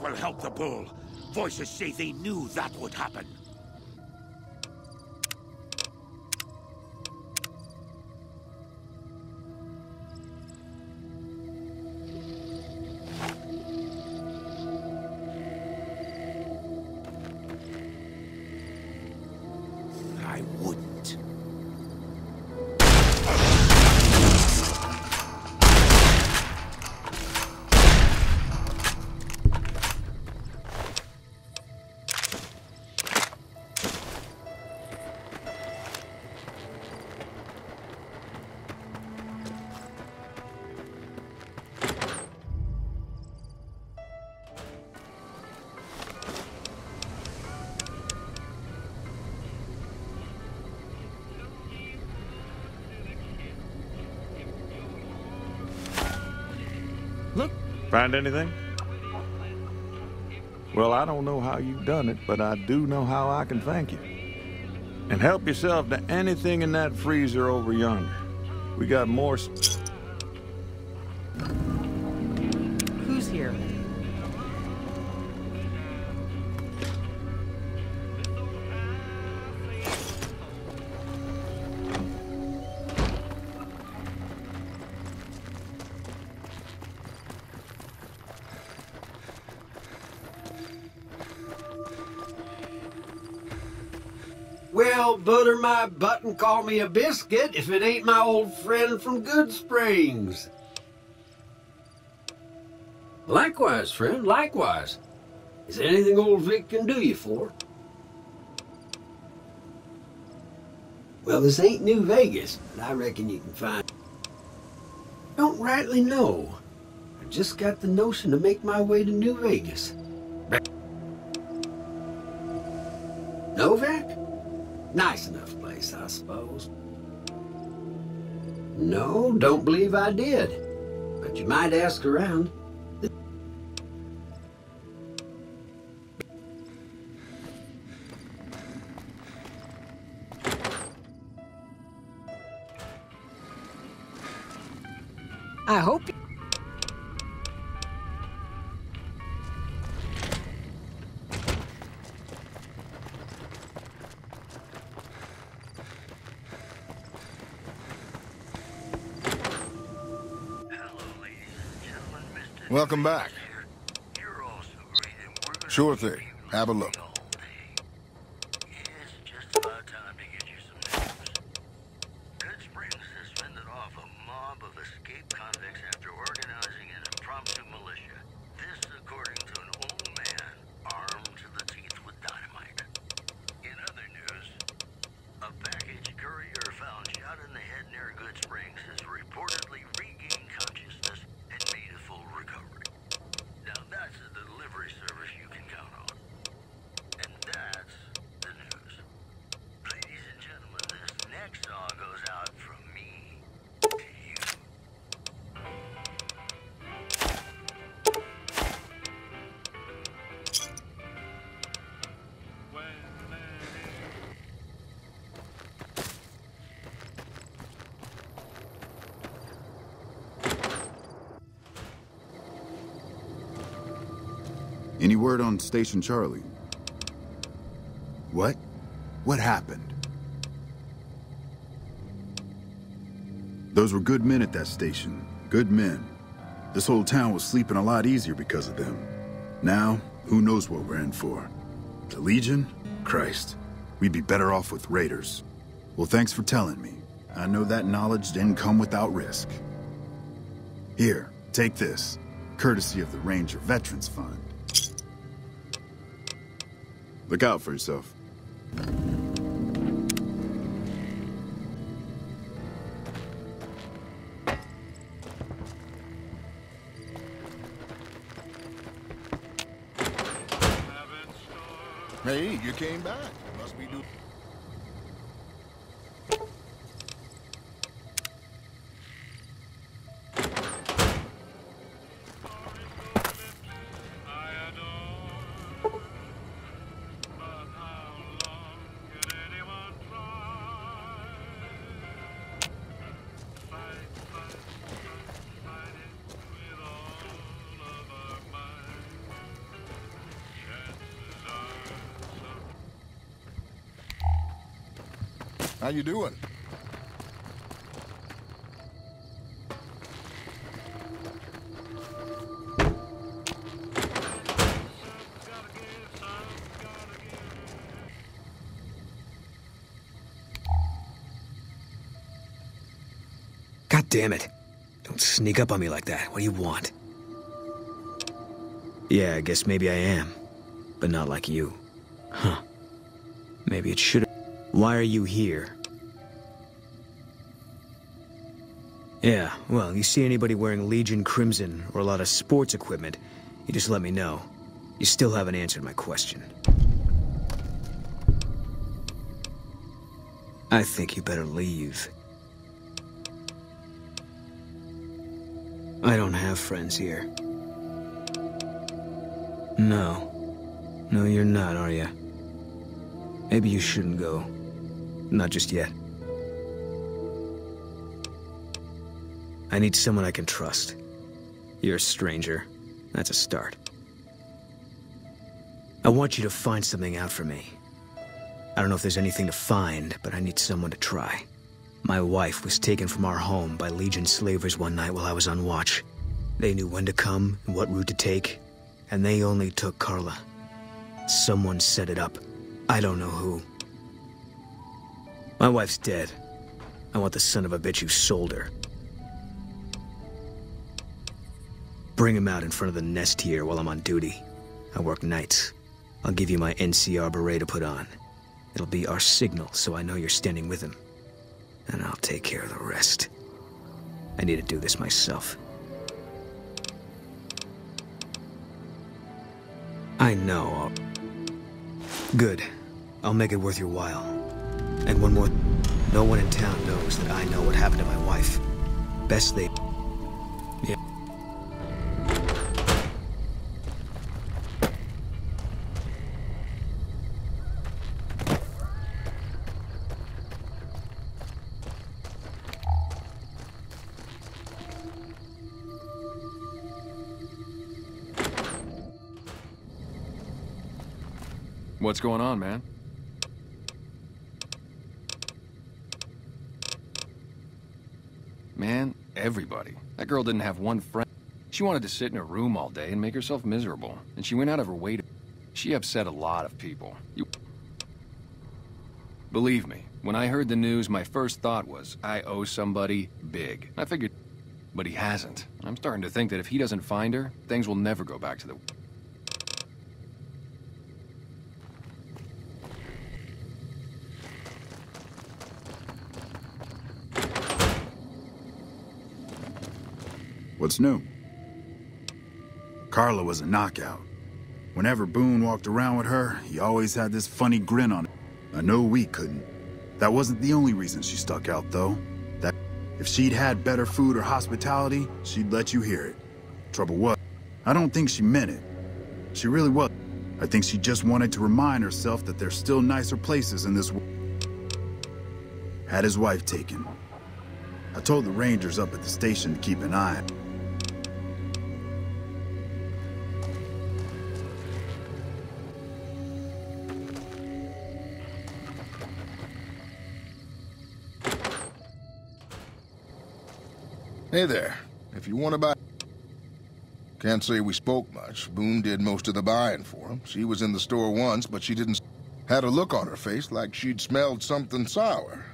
Will help the bull. Voices say they knew that would happen. Find anything? Well, I don't know how you've done it, but I do know how I can thank you. And help yourself to anything in that freezer over yonder. We got more... butter my butt and call me a biscuit if it ain't my old friend from Goodsprings. Likewise, friend, likewise. Is there anything old Vic can do you for? Well, this ain't New Vegas, but I reckon you can find. Don't rightly know. I just got the notion to make my way to New Vegas. Novac? Nice enough place, I suppose. No, don't believe I did. But you might ask around. Welcome back. Sure thing. Have a look. Any word on Station Charlie? What? What happened? Those were good men at that station. Good men. This whole town was sleeping a lot easier because of them. Now, who knows what we're in for? The Legion? Christ. We'd be better off with raiders. Well, thanks for telling me. I know that knowledge didn't come without risk. Here, take this. Courtesy of the Ranger Veterans Fund. Look out for yourself. Hey, you came back. Must be. You doing? God damn it. Don't sneak up on me like that. What do you want? Yeah, I guess maybe I am. But not like you. Huh. Maybe it should Why are you here? Yeah, well, you see anybody wearing Legion Crimson or a lot of sports equipment, you just let me know. You still haven't answered my question. I think you better leave. I don't have friends here. No. No, you're not, are you? Maybe you shouldn't go. Not just yet. I need someone I can trust. You're a stranger. That's a start. I want you to find something out for me. I don't know if there's anything to find, but I need someone to try. My wife was taken from our home by Legion slavers one night while I was on watch. They knew when to come and what route to take, and they only took Carla. Someone set it up. I don't know who. My wife's dead. I want the son of a bitch who sold her. Bring him out in front of the nest here while I'm on duty. I work nights. I'll give you my NCR beret to put on. It'll be our signal so I know you're standing with him. And I'll take care of the rest. I need to do this myself. I know. Good. I'll make it worth your while. And one more. No one in town knows that I know what happened to my wife. Best they. What's going on, man? Man, everybody. That girl didn't have one friend. She wanted to sit in her room all day and make herself miserable. And she went out of her way to... She upset a lot of people. You... Believe me, when I heard the news, my first thought was, I owe somebody big. I figured... But he hasn't. I'm starting to think that if he doesn't find her, things will never go back to the... What's new? Carla was a knockout. Whenever Boone walked around with her, he always had this funny grin on it. I know we couldn't. That wasn't the only reason she stuck out, though. That if she'd had better food or hospitality, she'd let you hear it. Trouble was, I don't think she meant it. She really was. I think she just wanted to remind herself that there's still nicer places in this world. Had his wife taken. I told the rangers up at the station to keep an eye. Hey there. If you want to buy... Can't say we spoke much. Boone did most of the buying for him. She was in the store once, but she didn't... Had a look on her face like she'd smelled something sour.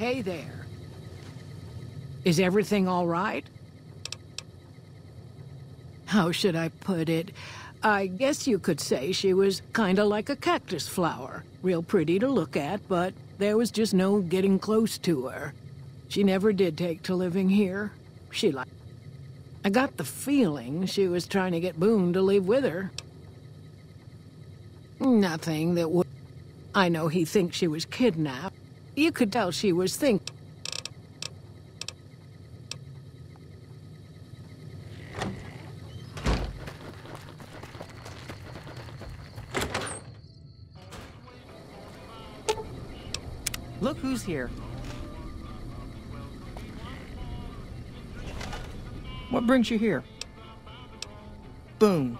Hey there. Is everything all right? How should I put it? I guess you could say she was kinda like a cactus flower. Real pretty to look at, but there was just no getting close to her. She never did take to living here. She like... I got the feeling she was trying to get Boone to leave with her. Nothing that would... I know he thinks she was kidnapped. You could tell she was thinking... Look who's here. What brings you here? Boone.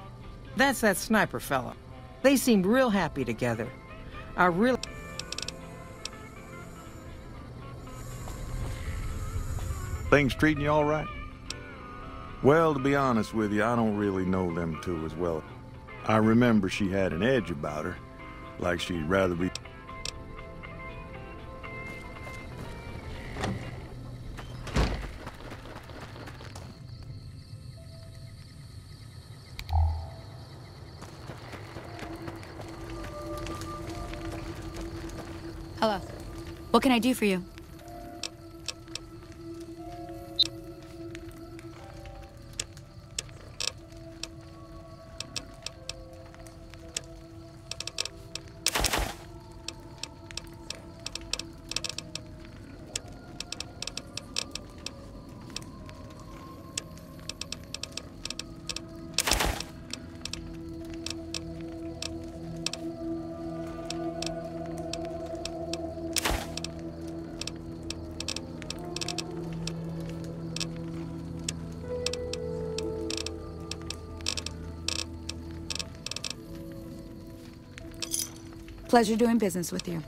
That's that sniper fella. They seemed real happy together. I really... Things treating you all right? Well, to be honest with you, I don't really know them two as well. I remember she had an edge about her, like she'd rather be... Hello. What can I do for you? Pleasure doing business with you.